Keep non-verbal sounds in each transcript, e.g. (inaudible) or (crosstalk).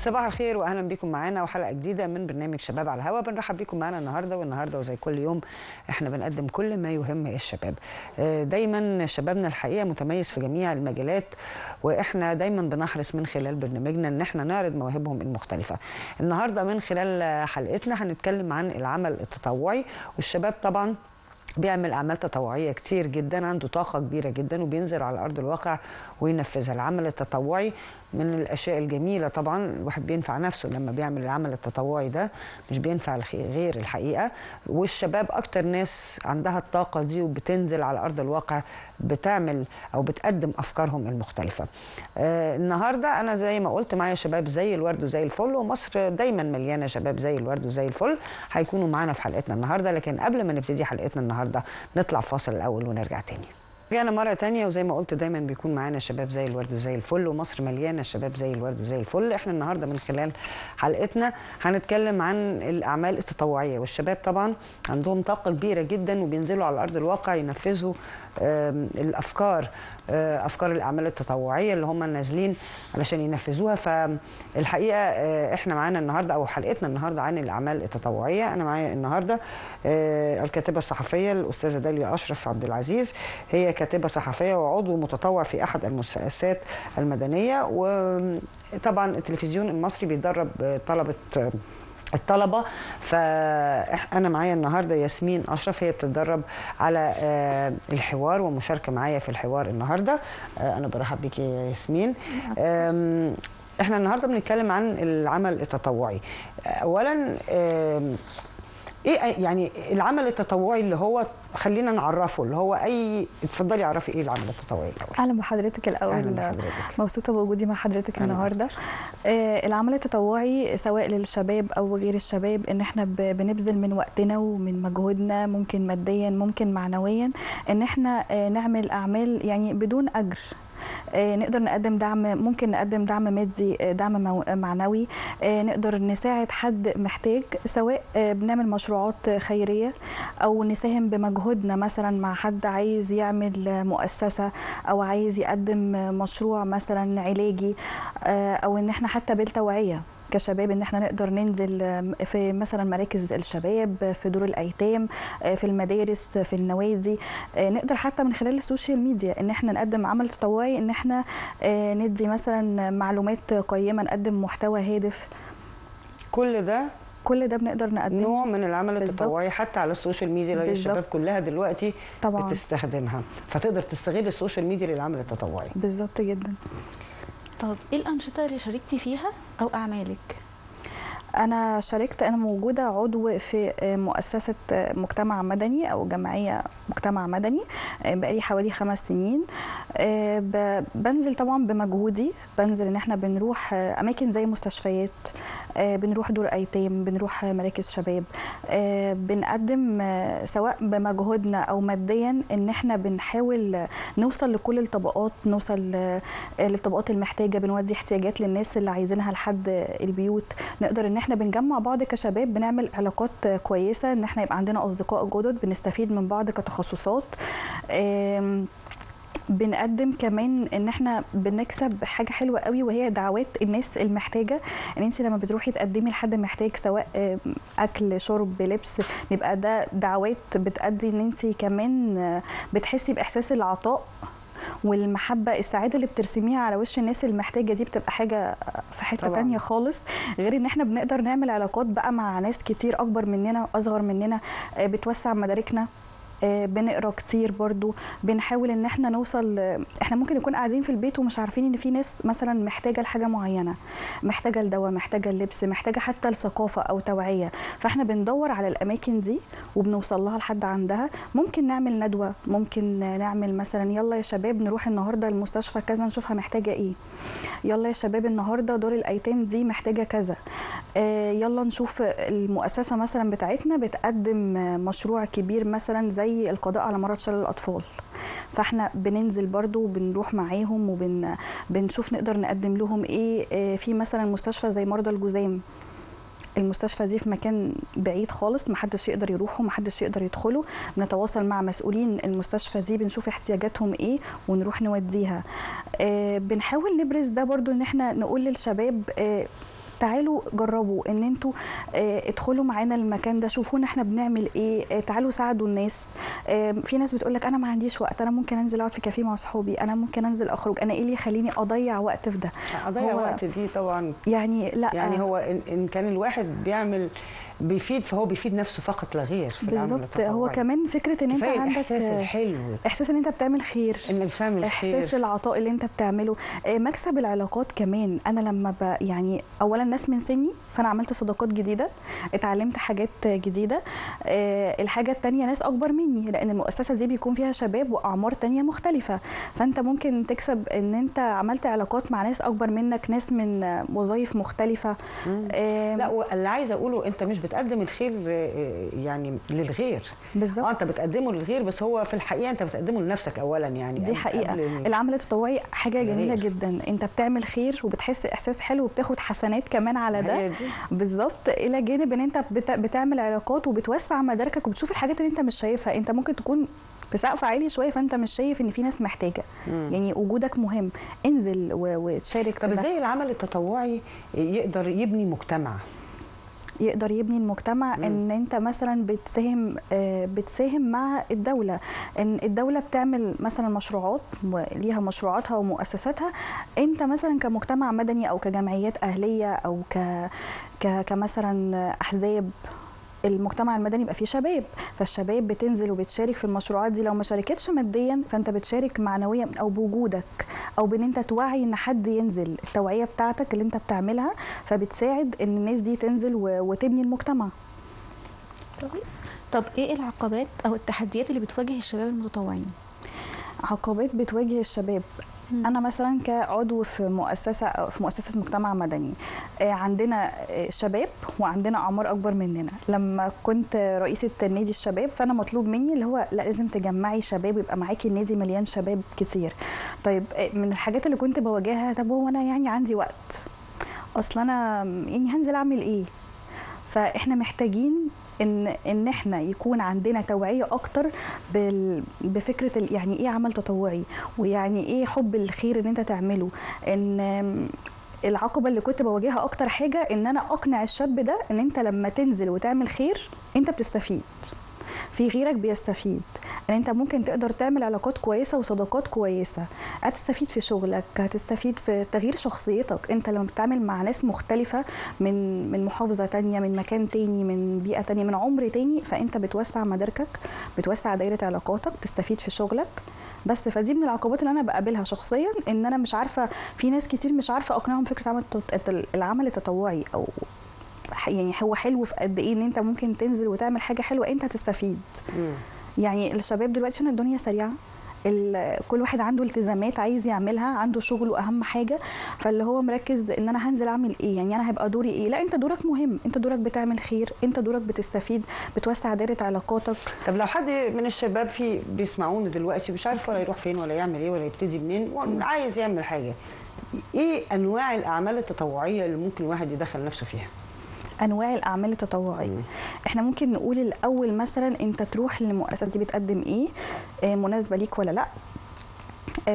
صباح الخير واهلا بكم معانا وحلقة جديدة من برنامج شباب على الهواء بنرحب بكم معانا النهارده والنهاردة وزي كل يوم إحنا بنقدم كل ما يهم الشباب. آه، دايما شبابنا الحقيقة متميز في جميع المجالات وإحنا دايما بنحرص من خلال برنامجنا إن إحنا نعرض مواهبهم المختلفة. النهارده من خلال حلقتنا هنتكلم عن العمل التطوعي والشباب طبعا بيعمل أعمال تطوعية كتير جدا عنده طاقة كبيرة جدا وبينزل على أرض الواقع وينفذها. العمل التطوعي من الأشياء الجميلة طبعا الواحد بينفع نفسه لما بيعمل العمل التطوعي ده مش بينفع غير الحقيقة. والشباب أكتر ناس عندها الطاقة دي وبتنزل على أرض الواقع بتعمل أو بتقدم أفكارهم المختلفة. آه النهارده أنا زي ما قلت معايا شباب زي الورد وزي الفل ومصر دايما مليانة شباب زي الورد وزي الفل هيكونوا معانا في حلقتنا النهارده. لكن قبل ما نبتدي حلقتنا النهارده نطلع فاصل الأول ونرجع تاني. رجعنا مرة تانية وزي ما قلت دايما بيكون معانا شباب زي الورد وزي الفل ومصر مليانة شباب زي الورد وزي الفل. إحنا النهاردة من خلال حلقتنا هنتكلم عن الأعمال التطوعية والشباب طبعا عندهم طاقة كبيرة جدا وبينزلوا على أرض الواقع ينفذوا الأفكار آه، أفكار الأعمال التطوعية اللي هم نازلين علشان ينفذوها. فالحقيقة آه، إحنا معانا النهاردة أو حلقتنا النهاردة عن الأعمال التطوعية. أنا معايا النهاردة آه، الكاتبة الصحفية الأستاذة داليا أشرف عبد العزيز. هي كاتبة صحفية وعضو متطوع في أحد المؤسسات المدنية. وطبعا التلفزيون المصري بيدرب طلبة آه، الطلبة. فأنا معايا النهارده ياسمين أشرف هي بتتدرب على آه، الحوار ومشاركة معايا في الحوار النهارده. آه، أنا برحب بيكي يا ياسمين. إحنا النهارده بنتكلم عن العمل التطوعي. اولا إيه يعني العمل التطوعي اللي هو خلينا نعرفه اللي هو اي اتفضلي عرفي إيه العمل التطوعي الأول. أهلا بحضرتك الأول. مبسوطة بوجودي مع حضرتك أهلا النهارده. آه العمل التطوعي سواء للشباب أو غير الشباب إن إحنا بنبذل من وقتنا ومن مجهودنا ممكن ماديا ممكن معنويا إن إحنا آه نعمل أعمال يعني بدون أجر. نقدر نقدم دعم ممكن نقدم دعم مادي آه، دعم معنوي. آه، نقدر نساعد حد محتاج سواء آه، بنعمل مشروعات خيرية أو نساهم بمجهودنا. مثلا مع حد عايز يعمل آه، مؤسسة أو عايز يقدم آه، مشروع مثلا علاجي آه، أو إن إحنا حتى بالتوعية. كشباب إن إحنا نقدر ننزل في مثلا مراكز الشباب في دور الأيتام آه، في المدارس في النوادي آه، نقدر حتى من خلال ال social media إن إحنا نقدم عمل تطوعي إن إحنا آه، ندي مثلا معلومات قيمة نقدم محتوى هادف. كل ده كل ده بنقدر نقدمه. نوع من العمل. التطوعي حتى على ال social media اللي. الشباب كلها دلوقتي طبعا. بتستخدمها. فتقدر تستغل ال social media للعمل التطوعي. بالظبط جدا. طب إيه الأنشطة اللي شاركتي فيها أو أعمالك؟ أنا شاركت أنا موجودة عضو في مؤسسة مجتمع مدني أو جمعية مجتمع مدني بقالي حوالي خمس سنين. بنزل طبعا بمجهودي بنزل إن إحنا بنروح أماكن زي مستشفيات بنروح دور أيتام بنروح مراكز شباب. بنقدم سواء بمجهودنا أو ماديا إن إحنا بنحاول نوصل لكل الطبقات نوصل للطبقات المحتاجة. بنودي احتياجات للناس اللي عايزينها لحد البيوت. نقدر إن إحنا بنجمع بعض كشباب بنعمل علاقات كويسة إن إحنا يبقى عندنا أصدقاء جدد بنستفيد من بعض كتخصصات. بنقدم كمان إن إحنا بنكسب حاجة حلوة قوي وهي دعوات الناس المحتاجة. ان انت لما بتروحي تقدمي لحد محتاج سواء أكل شرب لبس بيبقى ده دعوات بتأدي إن انت كمان آه، بتحسي بإحساس العطاء والمحبة. السعاده اللي بترسميها على وش الناس المحتاجة دي بتبقى حاجة في حتة طبعاً. تانية خالص. غير إن إحنا بنقدر نعمل علاقات بقى مع ناس كتير أكبر مننا أصغر مننا آه، بتوسع مداركنا. آه، بنقرا كتير برضو. بنحاول إن إحنا نوصل آه، إحنا ممكن نكون قاعدين في البيت ومش عارفين إن في ناس مثلا محتاجة لحاجة معينة محتاجة لدواء محتاجة للبس محتاجة حتى لثقافه أو توعية. فإحنا بندور على الأماكن دي وبنوصل لها لحد عندها. ممكن نعمل ندوة ممكن آه، نعمل مثلا يلا يا شباب نروح النهارده المستشفى كذا نشوفها محتاجة إيه. يلا يا شباب النهارده دور الأيتام دي محتاجة كذا. آه، يلا نشوف المؤسسة مثلا بتاعتنا بتقدم آه، مشروع كبير مثلا زي القضاء على مرض شلل الأطفال. فاحنا بننزل برضو وبنروح معاهم وبنشوف نقدر نقدم لهم إيه آه، في مثلا مستشفى زي مرضى الجذام المستشفى دي في مكان بعيد خالص محدش يقدر يروحه محدش يقدر يدخله. بنتواصل مع مسؤولين المستشفى دي بنشوف احتياجاتهم إيه ونروح نوديها. آه بنحاول نبرز ده برضو إن إحنا نقول للشباب آه تعالوا جربوا ان أنتوا آه، ادخلوا معانا المكان ده شوفونا إحنا بنعمل إيه آه، تعالوا ساعدوا الناس. آه، في ناس بتقول لك أنا ما عنديش وقت أنا ممكن انزل اقعد في كافيه مع اصحابي أنا ممكن انزل اخرج. أنا إيه اللي يخليني اضيع وقت في ده؟ اضيع هو- وقت دي طبعا. يعني لا. يعني هو إن كان الواحد بيعمل بيفيد فهو بيفيد نفسه فقط لا غير في العمل بالظبط. هو. كمان فكرة إن أنت عندك الإحساس آه، الحلو. إحساس إن أنت بتعمل خير. انك تعمل إحساس العطاء اللي أنت بتعمله. مكسب العلاقات كمان. أنا لما ب... يعني اولا ناس من سني فأنا عملت صداقات جديدة اتعلمت حاجات جديدة. آه، الحاجة التانية ناس أكبر مني لأن المؤسسة دي بيكون فيها شباب وأعمار تانية مختلفة. فأنت ممكن تكسب إن أنت عملت علاقات مع ناس أكبر منك ناس من وظائف مختلفة. آه، لا واللي عايزه أقوله أنت مش بتقدم الخير آه، يعني للغير. بالظبط. آه أنت بتقدمه للغير بس هو في الحقيقة أنت بتقدمه لنفسك اولا يعني. دي قبل ال- العمل التطوعي حاجة جميلة غير. جدا. أنت بتعمل خير وبتحس إحساس حلو وبتاخد حسنات كمان. على ده. بالظبط إلى جانب إن أنت بت- بتعمل علاقات وبتوسع مداركك وبتشوف الحاجات اللي أنت مش شايفها أنت ممكن تكون في سقف عالي شوية فأنت مش شايف إن في ناس محتاجة مم. يعني وجودك مهم انزل و- وتشارك طب. إزاي العمل التطوعي يقدر يبني مجتمع يقدر يبني المجتمع مم. إن أنت مثلا بتساهم آه، بتساهم مع الدولة إن الدولة بتعمل مثلا مشروعات وليها مشروعاتها ومؤسساتها أنت مثلا كمجتمع مدني أو كجمعيات أهلية أو ك- كمثلا أحزاب المجتمع المدني يبقى فيه شباب فالشباب بتنزل وبتشارك في المشروعات دي. لو ما شاركتش ماديا فأنت بتشارك معنويا أو بوجودك أو بإن أنت توعي إن حد ينزل. التوعية بتاعتك اللي أنت بتعملها فبتساعد إن الناس دي تنزل وتبني المجتمع. طب إيه العقبات أو التحديات اللي بتواجه الشباب المتطوعين؟ عقبات بتواجه الشباب. أنا مثلا كعضو في مؤسسة في مؤسسة مجتمع مدني آه، عندنا آه، شباب وعندنا أعمار أكبر مننا. لما كنت رئيسة نادي الشباب فأنا مطلوب مني اللي هو لا لازم تجمعي شباب يبقى معاكي النادي مليان شباب كتير. طيب آه، من الحاجات اللي كنت بواجهها طب هو أنا يعني عندي وقت؟ أصل أنا يعني هنزل أعمل إيه؟ فإحنا محتاجين إن إن إحنا يكون عندنا توعية أكتر بال- بفكرة ال- يعني إيه عمل تطوعي ويعني إيه حب الخير ان أنت تعمله. إن العقبة اللي كنت بواجهها أكتر حاجة إن أنا أقنع الشاب ده إن أنت لما تنزل وتعمل خير أنت بتستفيد. في غيرك بيستفيد. ان انت ممكن تقدر تعمل علاقات كويسة وصداقات كويسة. هتستفيد في شغلك هتستفيد في تغيير شخصيتك. انت لما بتتعامل مع ناس مختلفة من من محافظة تانية من مكان تاني من بيئة تانية من عمر تاني فانت بتوسع مداركك بتوسع دايرة علاقاتك تستفيد في شغلك. بس فدي من العقبات اللي أنا بقابلها شخصيا ان أنا مش عارفة في ناس كتير مش عارفة أقنعهم التط- العمل التطوعي أو يعني هو حلو في قد إيه إن أنت ممكن تنزل وتعمل حاجة حلوة أنت هتستفيد. يعني الشباب دلوقتي عشان الدنيا سريعة كل واحد عنده التزامات عايز يعملها عنده شغله أهم حاجة فاللي هو مركز إن أنا هنزل أعمل إيه؟ يعني أنا هيبقى دوري إيه؟ لا أنت دورك مهم. أنت دورك بتعمل خير أنت دورك بتستفيد بتوسع دايرة علاقاتك. طب لو حد من الشباب في بيسمعونا دلوقتي مش عارف ولا يروح فين ولا يعمل إيه ولا يبتدي منين وعايز يعمل حاجة إيه أنواع الأعمال التطوعية اللي ممكن الواحد يدخل نفسه فيها؟ أنواع الأعمال التطوعية مم. إحنا ممكن نقول الأول مثلا أنت تروح للمؤسسه دي بتقدم إيه آه، مناسبة ليك ولا لأ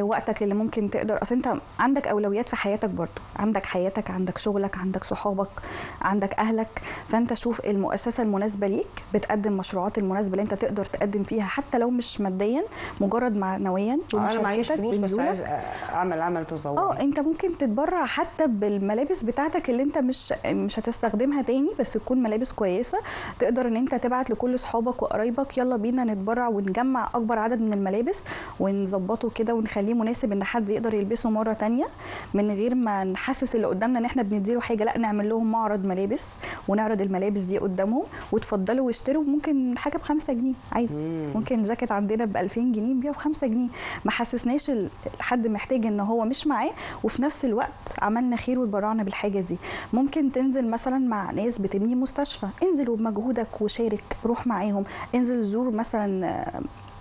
وقتك اللي ممكن تقدر. أصل أنت عندك أولويات في حياتك برضو. عندك حياتك عندك شغلك عندك صحابك عندك أهلك. فأنت شوف المؤسسة المناسبة ليك بتقدم مشروعات المناسبة اللي أنت تقدر تقدم فيها حتى لو مش ماديا مجرد معنويا أنا معيش فلوس بس. عايز اعمل عمل آه تطوعي أنت ممكن تتبرع حتى بالملابس بتاعتك اللي أنت مش مش هتستخدمها تاني بس تكون ملابس كويسة. تقدر إن أنت تبعت لكل اصحابك وقرايبك يلا بينا نتبرع ونجمع أكبر عدد من الملابس ونظبطه كده ونخليه مناسب إن حد يقدر يلبسه مرة تانية من غير ما نحسس اللي قدامنا إن إحنا بنديله حاجة. لأ نعمل لهم معرض ملابس ونعرض الملابس دي قدامهم وتفضلوا واشتروا ممكن حاجة بخمسة جنيه عادي. مم. ممكن جاكيت عندنا ب 2000 جنيه نبيعه ب 5 جنيه. ما حسسناش حد محتاج إن هو مش معاه وفي نفس الوقت عملنا خير واتبرعنا بالحاجة دي. ممكن تنزل مثلا مع ناس بتبني مستشفى انزل وبمجهودك وشارك روح معاهم. انزل زور مثلا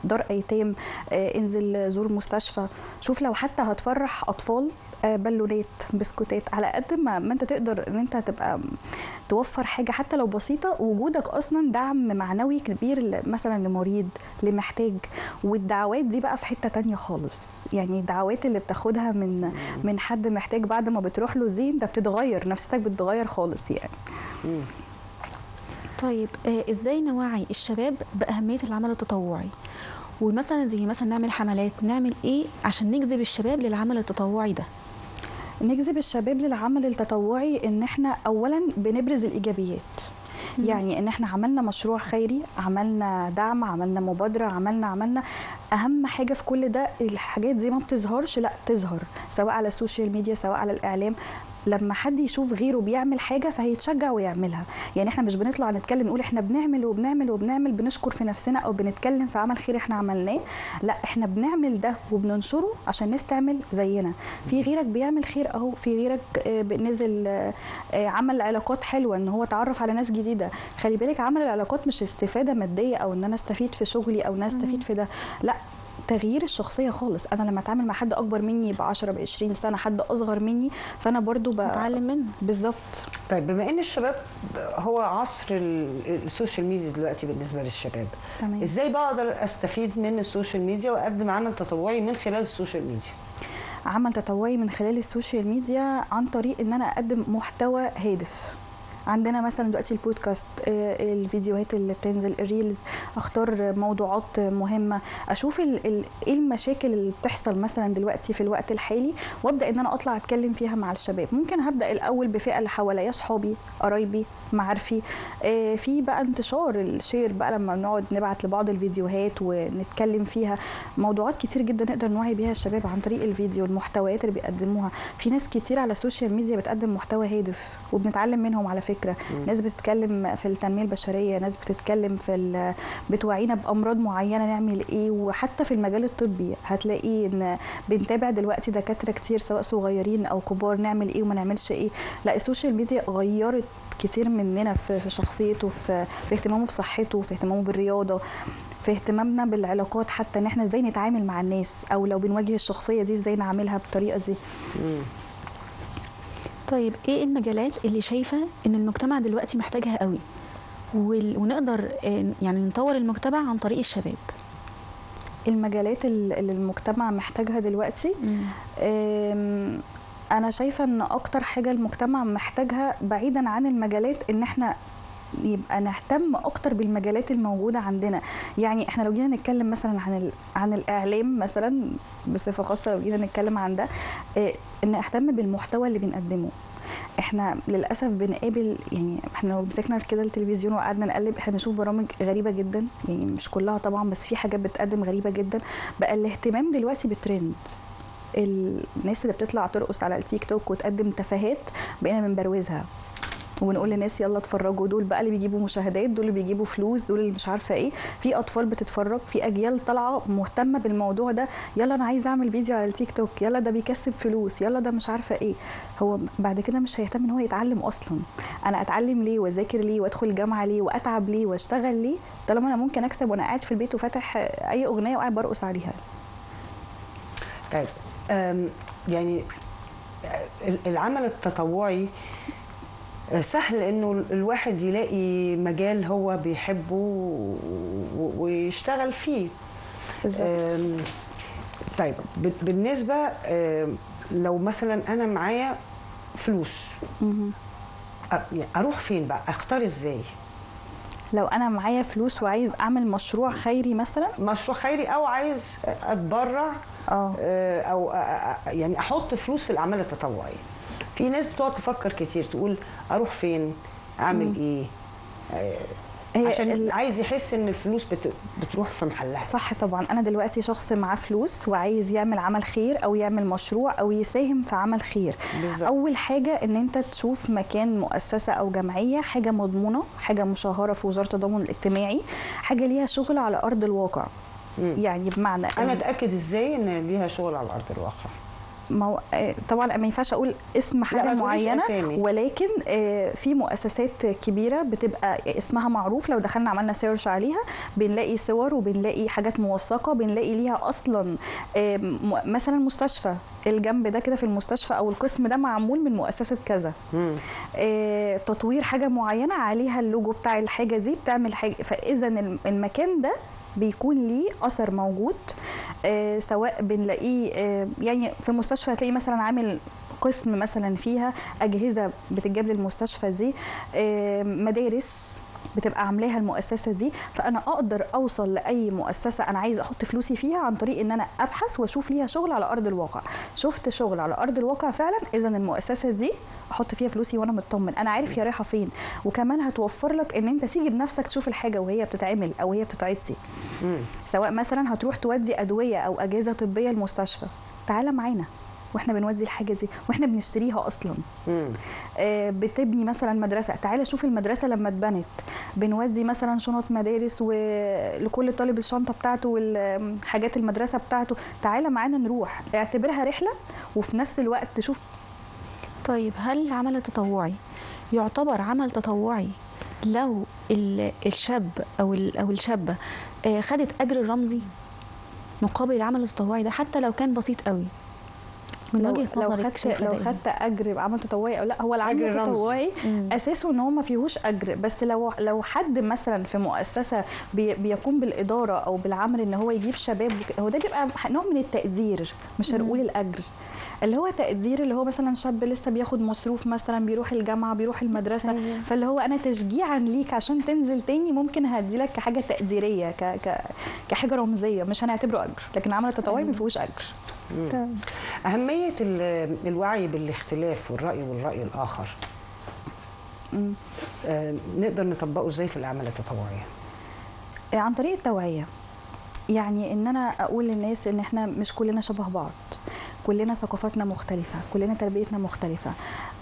دار ايتام آه، انزل زور مستشفى. شوف لو حتى هتفرح اطفال آه، بالونات بسكوتات على قد ما, ما انت تقدر ان انت تبقى توفر حاجة حتى لو بسيطة. وجودك أصلا دعم معنوي كبير مثلا لمريض لمحتاج. والدعوات دي بقى في حتة تانية خالص. يعني الدعوات اللي بتاخدها من من حد محتاج بعد ما بتروح له دي انت بتتغير نفسيتك بتتغير خالص يعني. طيب آه، إزاي نوعي الشباب بأهمية العمل التطوعي؟ ومثلا زي مثلا نعمل حملات نعمل إيه عشان نجذب الشباب للعمل التطوعي ده؟ نجذب الشباب للعمل التطوعي إن إحنا اولا بنبرز الإيجابيات. يعني إن إحنا عملنا مشروع خيري عملنا دعم عملنا مبادرة عملنا عملنا أهم حاجة في كل ده الحاجات دي ما بتظهرش لأ تظهر سواء على السوشيال ميديا سواء على الإعلام. لما حد يشوف غيره بيعمل حاجة فهيتشجع ويعملها. يعني إحنا مش بنطلع نتكلم نقول إحنا بنعمل وبنعمل وبنعمل بنشكر في نفسنا أو بنتكلم في عمل خير إحنا عملناه. لا إحنا بنعمل ده وبننشره عشان الناس تعمل زينا. في غيرك بيعمل خير أهو في غيرك آه، نزل آه، آه، عمل علاقات حلوة إن هو اتعرف على ناس جديدة. خلي بالك عمل العلاقات مش استفادة مادية أو إن أنا أستفيد في شغلي أو إن أنا أستفيد في ده. لا تغيير الشخصية خالص. أنا لما أتعامل مع حد أكبر مني ب 10 ب 20 سنة حد أصغر مني فأنا برضو ب... نتعلم منه. بالظبط. طيب بما إن الشباب هو عصر ال- ال social media دلوقتي بالنسبة للشباب تمام. إزاي بقدر أستفيد من ال social media وأقدم عمل تطوعي من خلال ال social media؟ عمل تطوعي من خلال ال social media عن طريق إن أنا أقدم محتوى هادف. عندنا مثلا دلوقتي البودكاست آه، الفيديوهات اللي بتنزل ال reels أختار موضوعات مهمة أشوف إيه المشاكل اللي بتحصل مثلا دلوقتي في الوقت الحالي وأبدأ إن أنا أطلع أتكلم فيها مع الشباب. ممكن هبدأ الأول بفئة اللي حواليا صحابي قرايبي معارفي. آه، في بقى انتشار ال share بقى لما نقعد نبعت لبعض الفيديوهات ونتكلم فيها. موضوعات كتير جدا نقدر نوعي بيها الشباب عن طريق الفيديو المحتويات اللي بيقدموها. في ناس كتير على ال social media بتقدم محتوى هادف وبنتعلم منهم على فكرة. ناس بتتكلم في التنمية البشرية ناس بتتكلم في ال- بتوعينا بأمراض معينة نعمل إيه وحتى في المجال الطبي هتلاقي إن بنتابع دلوقتي دكاترة كتير سواء صغيرين أو كبار نعمل إيه وما نعملش إيه. لا ال social media غيرت كتير مننا في في شخصيته في في اهتمامه بصحته في اهتمامه بالرياضة في اهتمامنا بالعلاقات. حتى إن إحنا إزاي نتعامل مع الناس أو لو بنواجه الشخصية دي إزاي نعملها بالطريقة دي. مم. طيب إيه المجالات اللي شايفة إن المجتمع دلوقتي محتاجها قوي؟ ونقدر آه، يعني نطور المجتمع عن طريق الشباب. المجالات ال- اللي المجتمع محتاجها دلوقتي أنا شايفة إن أكتر حاجة المجتمع محتاجها بعيدا عن المجالات إن إحنا يبقى نهتم أكتر بالمجالات الموجودة عندنا. يعني إحنا لو جينا نتكلم مثلا عن عن الإعلام مثلا بصفه خاصة لو جينا نتكلم عن ده آه، ان اهتم بالمحتوى اللي بنقدمه. إحنا للأسف بنقابل يعني إحنا لو مسكنا كده التلفزيون وقعدنا نقلب إحنا بنشوف برامج غريبة جدا. يعني مش كلها طبعا بس في حاجات بتقدم غريبة جدا. بقى الاهتمام دلوقتي بالترند. الناس اللي بتطلع ترقص على التيك توك وتقدم تفاهات بقينا بنبروزها. ونقول للناس يلا اتفرجوا. دول بقى اللي بيجيبوا مشاهدات دول اللي بيجيبوا فلوس دول اللي مش عارفة إيه. في أطفال بتتفرج في أجيال طالعة مهتمة بالموضوع ده. يلا أنا عايزة أعمل فيديو على التيك توك. يلا ده بيكسب فلوس. يلا ده مش عارفة إيه. هو بعد كده مش هيهتم إن هو يتعلم أصلا. أنا أتعلم ليه؟ وأذاكر ليه؟ وأدخل جامعة ليه؟ وأتعب ليه؟ وأشتغل ليه؟ طالما أنا ممكن أكسب وأنا قاعد في البيت وفاتح أي أغنية وقاعد برقص عليها. طيب يعني ال- العمل التطوعي سهل إنه ال- الواحد يلاقي مجال هو بيحبه ويشتغل فيه. طيب بالنسبة لو مثلا أنا معايا فلوس يعني أروح فين بقى؟ أختار إزاي؟ لو أنا معايا فلوس وعايز أعمل مشروع خيري مثلا؟ مشروع خيري أو عايز أتبرع آه. آه، أو يعني أحط فلوس في الأعمال التطوعية. في ناس بتقعد تفكر كتير تقول أروح فين؟ أعمل مم. إيه؟ آه، هي عشان ال- عايز يحس إن الفلوس بت... بتروح في محلها. صح طبعا. أنا دلوقتي شخص معاه فلوس وعايز يعمل عمل خير أو يعمل مشروع أو يساهم في عمل خير. بالظبط. أول حاجة إن أنت تشوف مكان مؤسسة أو جمعية حاجة مضمونة حاجة مشهرة في وزارة التضامن الاجتماعي حاجة ليها شغل على أرض الواقع. مم. يعني بمعنى أنا أتأكد إزاي إن ليها شغل على أرض الواقع؟ مو... آه، طبعا ما ينفعش أقول اسم حاجة معينة. ولكن آه، في مؤسسات كبيرة بتبقى اسمها معروف. لو دخلنا عملنا سيرش عليها بنلاقي صور وبنلاقي حاجات موثقة بنلاقي ليها أصلا آه، مثلا مستشفى. الجنب ده كده في المستشفى أو القسم ده معمول من مؤسسة كذا. تطوير حاجة معينة عليها اللوجو بتاع الحاجة دي بتعمل حاجة. فاذا الم- المكان ده بيكون ليه أثر موجود. سواء بنلاقيه آه، يعني في مستشفى هتلاقي مثلا عامل قسم مثلا فيها أجهزة بتتجاب للمستشفى دي آه، مدارس بتبقى عاملاها المؤسسة دي فأنا أقدر أوصل لأي مؤسسة أنا عايزة أحط فلوسي فيها عن طريق إن أنا أبحث وأشوف ليها شغل على أرض الواقع. شفت شغل على أرض الواقع فعلا اذا المؤسسة دي أحط فيها فلوسي وأنا مطمن. أنا عارف هي رايحة فين وكمان هتوفر لك إن أنت تيجي بنفسك تشوف الحاجة وهي بتتعمل أو هي بتتعدي. سواء مثلا هتروح تودي أدوية أو أجهزة طبية المستشفى. تعالى معانا. وإحنا بنودي الحاجة دي وإحنا بنشتريها أصلا. آه، بتبني مثلا مدرسة. تعالى شوف المدرسة لما اتبنت. بنودي مثلا شنط مدارس ولكل طالب الشنطة بتاعته والحاجات المدرسة بتاعته. تعالى معانا نروح. اعتبرها رحلة وفي نفس الوقت تشوف طيب هل العمل التطوعي يعتبر عمل تطوعي. لو ال- الشاب أو ال- أو الشابة آه، خدت أجر رمزي مقابل العمل التطوعي ده حتى لو كان بسيط قوي. من لو وجهة لو نظرك خدت لو ده إيه؟ خدت أجر عمل تطوعي أو لأ هو العمل. التطوعي. أساسه إن هو ما فيهوش أجر. بس لو لو حد مثلا في مؤسسة بي بيقوم بالإدارة أو بالعمل إن هو يجيب شباب هو ده بيبقى نوع من التقدير مش هنقول الأجر. اللي هو تقدير اللي هو مثلا شاب لسه بياخد مصروف مثلا بيروح الجامعة بيروح المدرسة. أيوة. فاللي هو أنا تشجيعا ليك عشان تنزل تاني ممكن هديلك كحاجة تقديرية ك ك كحاجة رمزية. مش هنعتبره أجر. لكن العمل التطوعي ما فيهوش أجر. تمام. ال- الوعي بالاختلاف والرأي والرأي الآخر مم. آه، نقدر نطبقه إزاي في الأعمال التطوعية؟ عن طريق التوعية يعني إن أنا أقول للناس إن إحنا مش كلنا شبه بعض كلنا ثقافاتنا مختلفة كلنا تربيتنا مختلفة.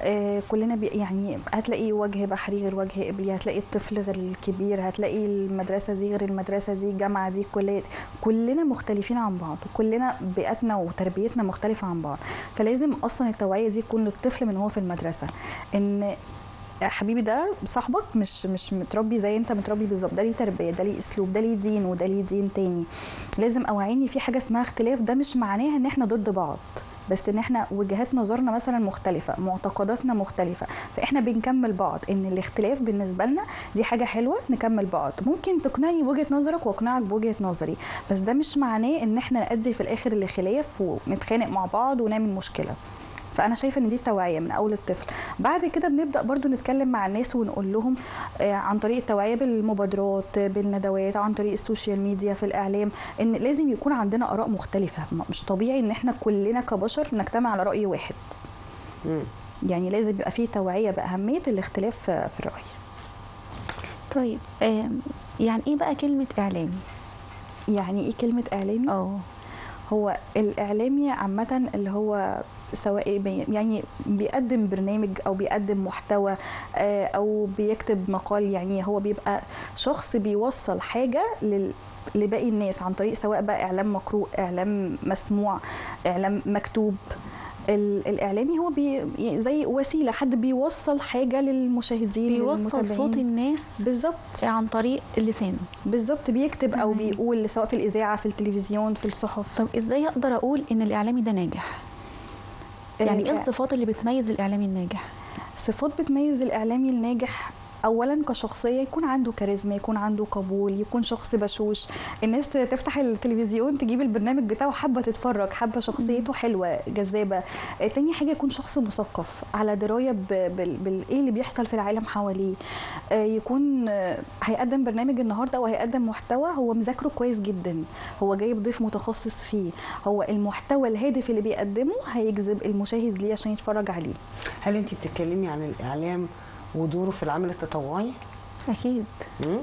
آه كلنا بي يعني هتلاقي وجه بحري غير وجه قبلي هتلاقي الطفل غير الكبير هتلاقي المدرسة دي غير المدرسة دي الجامعة دي الكلية دي. كلنا مختلفين عن بعض وكلنا بيئتنا وتربيتنا مختلفة عن بعض. فلازم أصلا التوعية دي تكون للطفل من هو في المدرسة إن حبيبي ده صاحبك مش مش متربي زي انت متربي بالظبط. ده ليه تربية ده ليه اسلوب ده ليه دين وده ليه دين تاني. لازم اوعيني في حاجة اسمها اختلاف. ده مش معناها ان إحنا ضد بعض بس ان إحنا وجهات نظرنا مثلا مختلفة معتقداتنا مختلفة. فاحنا بنكمل بعض. ان الاختلاف بالنسبة لنا دي حاجة حلوة نكمل بعض. ممكن تقنعني بوجهة نظرك واقنعك بوجهة نظري بس ده مش معناه ان إحنا نأدي في الآخر لخلاف ونتخانق مع بعض ونعمل مشكلة. فأنا شايفة إن دي التوعية من أول الطفل. بعد كده بنبدأ برضو نتكلم مع الناس ونقول لهم آه، عن طريق التوعية بالمبادرات بالندوات عن طريق ال social media في الإعلام إن لازم يكون عندنا آراء مختلفة. مش طبيعي إن إحنا كلنا كبشر نجتمع على رأي واحد. مم. يعني لازم يبقى فيه توعية بأهمية الاختلاف في الرأي. طيب يعني إيه بقى كلمة إعلامي؟ يعني إيه كلمة إعلامي؟ آه. هو الإعلامي عامة اللي هو سواء يعني بيقدم برنامج أو بيقدم محتوى آه، أو بيكتب مقال يعني هو بيبقى شخص بيوصل حاجة لل لباقي الناس عن طريق سواء بقى إعلام مقروء إعلام مسموع إعلام مكتوب. الإعلامي هو بي زي وسيلة حد بيوصل حاجة للمشاهدين بيوصل صوت. الناس بالظبط. عن طريق لسانه بالظبط بيكتب أو. بيقول سواء في الإذاعة في التلفزيون في الصحف. طب إزاي أقدر أقول إن الإعلامي ده ناجح؟ يعني إيه الصفات اللي بتميز الإعلامي الناجح؟ صفات بتميز الإعلامي الناجح اولا كشخصية يكون عنده كاريزما يكون عنده قبول يكون شخص بشوش. الناس تفتح التلفزيون تجيب البرنامج بتاعه حابة تتفرج حابة شخصيته حلوة جذابة. آه، تاني حاجة يكون شخص مثقف على دراية بالايه اللي بيحصل في العالم حواليه. آه، يكون آه، هيقدم برنامج النهارده أو هيقدم محتوى هو مذاكره كويس جدا. هو جايب ضيف متخصص فيه. هو المحتوى الهادف اللي بيقدمه هيجذب المشاهد ليه عشان يتفرج عليه. هل انت بتتكلمي عن الإعلام ودوره في العمل التطوعي؟ أكيد مم؟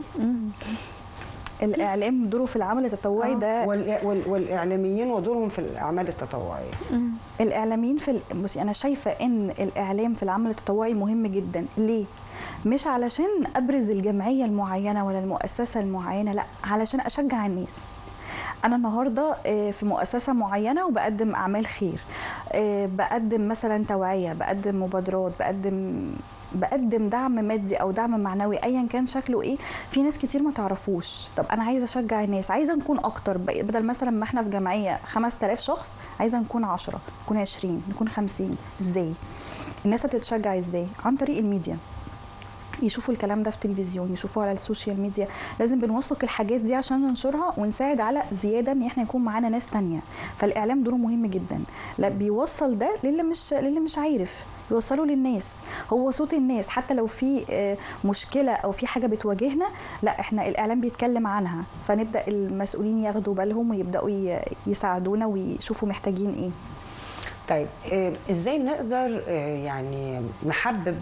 الإعلام دوره في العمل التطوعي آه. ده وال- وال- والإعلاميين ودورهم في الأعمال التطوعية مم. الإعلاميين في ال- بصي أنا شايفة إن الإعلام في العمل التطوعي مهم جدا ليه مش علشان أبرز الجمعية المعينة ولا المؤسسة المعينة لأ علشان أشجع الناس أنا النهارده آه، في مؤسسة معينة وبقدم أعمال خير. آه، بقدم مثلا توعية بقدم مبادرات بقدم بقدم دعم مادي أو دعم معنوي ايا كان شكله إيه في ناس كتير ما تعرفوش. طب أنا عايزة أشجع الناس عايزة نكون أكتر. بدل مثلا ما إحنا في جمعية 5000 شخص عايزة نكون 10 نكون 20 نكون 50 إزاي؟ الناس هتتشجع إزاي؟ عن طريق الميديا. يشوفوا الكلام ده في التلفزيون يشوفوه على ال social media. لازم بنوثق الحاجات دي عشان ننشرها ونساعد على زيادة إن إحنا يكون معانا ناس تانية. فالإعلام دوره مهم جدا. لا بيوصل ده للي مش للي مش عارف. يوصله للناس. هو صوت الناس. حتى لو في آه، مشكلة أو في حاجة بتواجهنا لا إحنا الإعلام بيتكلم عنها. فنبدأ المسؤولين ياخدوا بالهم ويبدأوا يساعدونا ويشوفوا محتاجين إيه. طيب آه، إزاي نقدر آه، يعني نحبب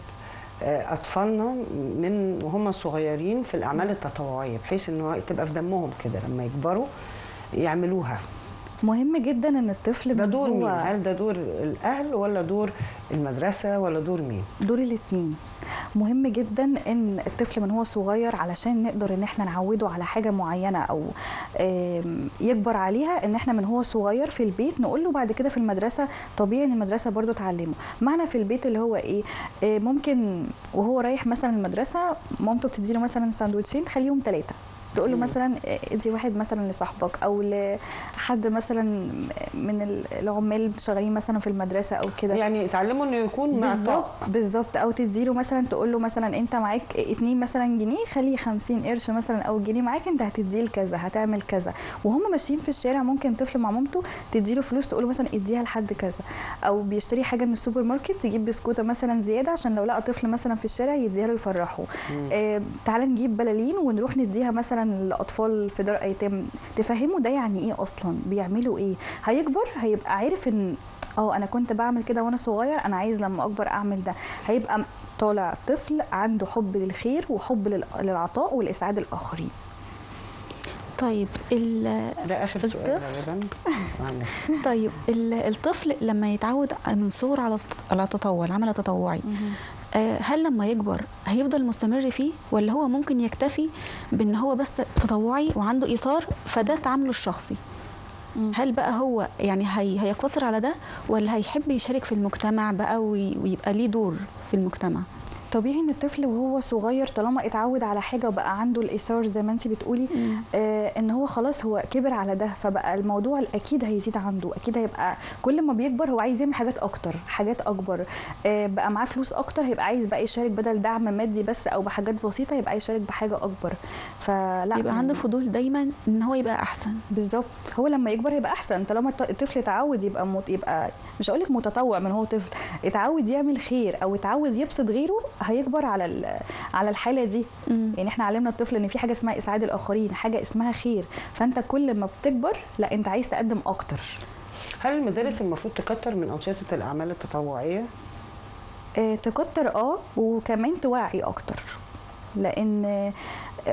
أطفالنا من وهم صغيرين في الأعمال التطوعية بحيث إن تبقى في دمهم كده لما يكبروا يعملوها. مهم جدا إن الطفل ده من دور هو- مين؟ هل ده دور الأهل ولا دور المدرسة ولا دور مين؟ دور الاثنين مهم جدا إن الطفل من هو صغير علشان نقدر إن إحنا نعوده على حاجة معينة أو يكبر عليها إن إحنا من هو صغير في البيت نقول له بعد كده في المدرسة طبيعي إن المدرسة برضو تعلمه. معنى في البيت اللي هو إيه؟ آه، ممكن وهو رايح مثلا المدرسة مامته بتديله مثلا ساندوتشين تخليهم ثلاثة تقول له. مثلا ادي واحد مثلا لصاحبك أو لحد مثلا من العمال شغالين مثلا في المدرسة أو كده. يعني يتعلموا إنه يكون مع بالظبط بالظبط. أو تديله مثلا تقول له مثلا أنت معاك اتنين مثلا جنيه خليه 50 قرش مثلا أو جنيه معاك أنت هتديه لكذا هتعمل كذا. وهم ماشيين في الشارع ممكن طفل مع مامته تديله فلوس تقول له مثلا اديها لحد كذا. أو بيشتري حاجة من السوبر ماركت تجيب بسكوتة مثلا زيادة عشان لو لقى طفل مثلا في الشارع يديها له يفرحه. آه تعال نجيب بلالين ونروح نديها مثلا لاطفال في دار أيتام تفهموا ده يعني إيه أصلا؟ بيعملوا إيه؟ هيكبر هيبقى عارف إن آه أنا كنت بعمل كده وأنا صغير أنا عايز لما أكبر أعمل ده. هيبقى طالع طفل عنده حب للخير وحب لل- للعطاء والإسعاد الآخرين. طيب ال- ده آخر سؤال الطفل. غالبا. (laughs) طيب ال- الطفل لما يتعود من صغره على على التطوع العمل التطوعي هل لما يكبر هيفضل مستمر فيه ولا هو ممكن يكتفي بإن هو بس تطوعي وعنده إيثار فده تعامله الشخصي؟ هل بقى هو يعني هي هيقتصر على ده ولا هيحب يشارك في المجتمع بقى وي- ويبقى ليه دور في المجتمع؟ طبيعي إن الطفل وهو صغير طالما اتعود على حاجة وبقى عنده الايثار زي ما انت بتقولي آه إن هو خلاص هو كبر على ده فبقى الموضوع أكيد هيزيد عنده أكيد هيبقى كل ما بيكبر هو عايز يعمل حاجات أكتر حاجات أكبر آه بقى معاه فلوس أكتر هيبقى عايز بقى يشارك بدل دعم مادي بس أو بحاجات بسيطة يبقى يشارك بحاجة أكبر. فلا. يبقى عنده فضول دايما إن هو يبقى أحسن. بالظبط. هو لما يكبر هيبقى أحسن. طالما الط- الطفل اتعود يبقى مت... يبقى مش هقول لك متطوع من هو طفل اتعود يعمل خير أو اتعود يبسط غيره هيكبر على ال... على الحالة دي. مم. يعني إحنا علمنا الطفل إن في حاجة اسمها إسعاد الآخرين حاجة اسمها خير. فأنت كل ما بتكبر لا أنت عايز تقدم أكتر. هل المدارس المفروض تكتر من أنشطة الأعمال التطوعية؟ آه، تكتر آه وكمان توعي أكتر. لأن آه،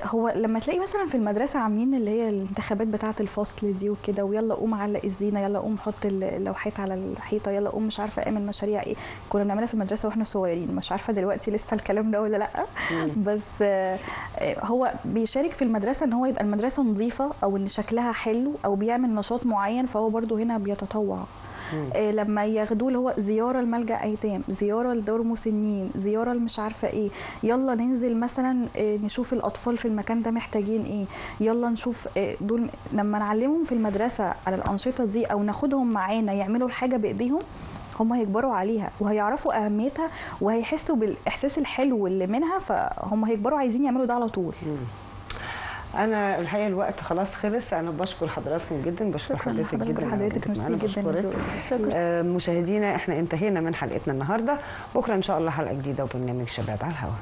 هو لما تلاقي مثلا في المدرسة عاملين اللي هي الانتخابات بتاعة الفصل دي وكده ويلا قوم علق الزينة يلا قوم حط اللوحات على الحيطة يلا قوم مش عارفة اعمل مشاريع إيه. كنا بنعملها في المدرسة وإحنا صغيرين. مش عارفة دلوقتي لسه الكلام ده ولا لأ. (laughs) بس آه، هو بيشارك في المدرسة إن هو يبقى المدرسة نظيفة أو إن شكلها حلو أو بيعمل نشاط معين فهو برضو هنا بيتطوع. لما ياخدوه اللي هو زيارة لملجأ أيتام زيارة لدار مسنين زيارة مش عارفة إيه يلا ننزل مثلا آه، نشوف الأطفال في المكان ده محتاجين إيه يلا نشوف آه، دول لما نعلمهم في المدرسة على الأنشطة دي أو ناخدهم معانا يعملوا الحاجة بإيديهم هم هيكبروا عليها وهيعرفوا أهميتها وهيحسوا بالإحساس الحلو اللي منها فهم هيكبروا عايزين يعملوا ده على طول. أنا الحقيقة الوقت خلاص خلص. أنا بشكر حضراتكم جدا بشكر شكراً. حضرتك بشكر جدا على حضرتك. ميرسي جدا. شكرا. آه، مشاهدينا إحنا انتهينا من حلقتنا النهارده. بكرة إن شاء الله حلقة جديدة وبرنامج شباب على الهواء.